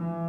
Mm-hmm.